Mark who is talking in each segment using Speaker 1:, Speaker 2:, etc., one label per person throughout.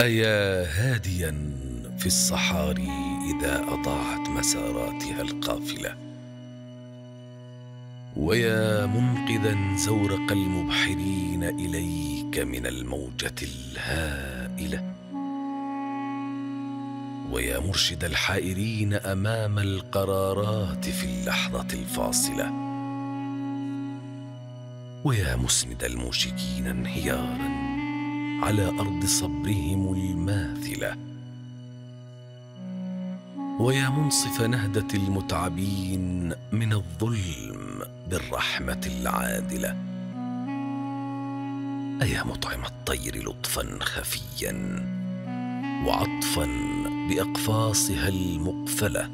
Speaker 1: أيا هاديا في الصحاري إذا أضاعت مساراتها القافلة. ويا منقذا زورق المبحرين إليك من الموجة الهائلة. ويا مرشد الحائرين أمام القرارات في اللحظة الفاصلة. ويا مسند الموشكين انهياراً على أرض صبرهم الماثلة. ويا منصف نهدة المتعبين من الظلم بالرحمة العادلة. أيا مطعم الطير لطفا خفيا وعطفا بأقفاصها المقفلة.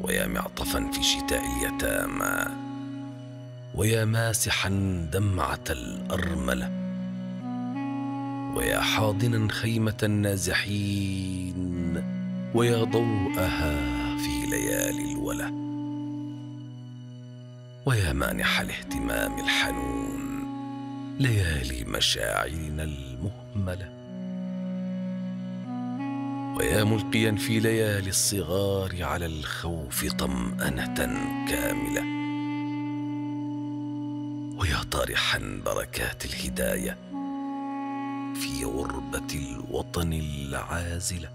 Speaker 1: ويا معطفا في شتاء اليتامى ويا ماسحا دمعة الأرملة ويا حاضنا خيمة النازحين ويا ضوءها في ليالي الولا ويا مانح الاهتمام الحنون ليالي مشاعرنا المهملة ويا ملقيا في ليالي الصغار على الخوف طمأنة كاملة. طارحا بركات الهداية في غربة الوطن العازلة.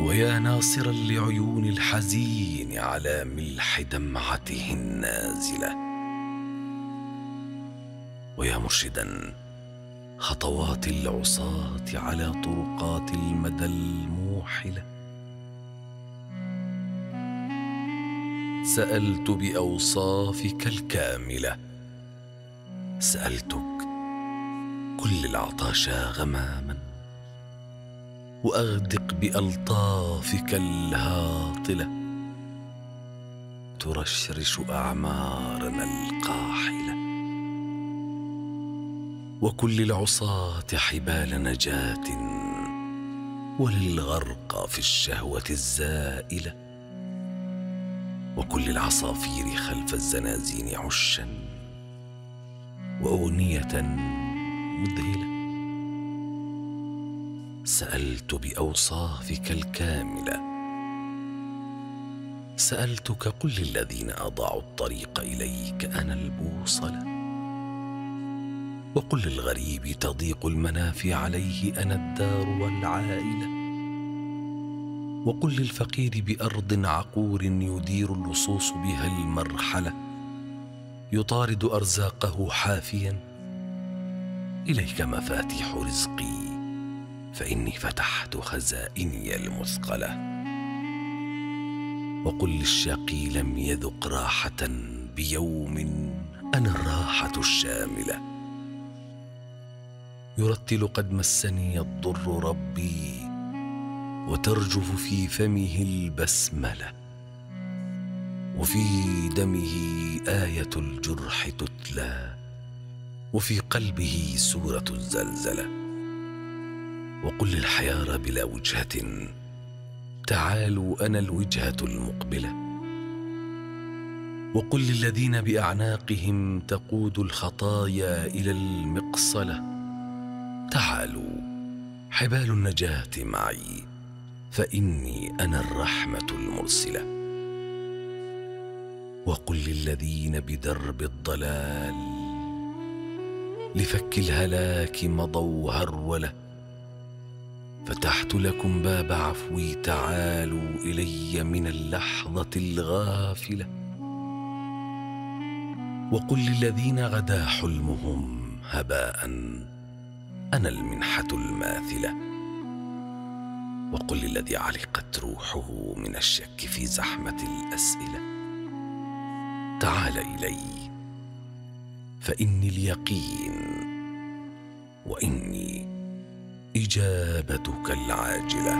Speaker 1: ويا ناصرا لعيون الحزين على ملح دمعته النازلة. ويا مرشدا خطوات العصاة على طرقات المدى الموحلة. سألت بأوصافك الكاملة. سألتك. كل العطاشا غماما. وأغدق بألطافك الهاطلة. ترشرش أعمارنا القاحلة. وكل العصاة حبال نجاة. وللغرق في الشهوة الزائلة. وكل العصافير خلف الزنازين عشا وأغنية مذهلة. سألت بأوصافك الكاملة. سألتك قل للذين أضاعوا الطريق إليك أنا البوصلة. وقل للغريب تضيق المنافي عليه أنا الدار والعائلة. وقل للفقير بأرض عقور يدير اللصوص بها المرحلة يطارد أرزاقه حافيا. إليك مفاتيح رزقي فإني فتحت خزائني المثقلة. وقل للشقي لم يذق راحة بيوم أنا الراحة الشاملة. يرتل قد مسني الضر ربي وترجف في فمه البسملة وفي دمه آية الجرح تتلى وفي قلبه سورة الزلزلة. وقل للحيار بلا وجهة تعالوا أنا الوجهة المقبلة. وقل للذين بأعناقهم تقود الخطايا إلى المقصلة. تعالوا حبال النجاة معي. فإني أنا الرحمة المرسلة. وقل للذين بدرب الضلال لفك الهلاك مضوا هرولة. فتحت لكم باب عفوي تعالوا إلي من اللحظة الغافلة. وقل للذين غدا حلمهم هباء أنا المنحة الماثلة. وقل للذي علقت روحه من الشك في زحمة الأسئلة. تعال إلي فإني اليقين وإني إجابتك العاجلة.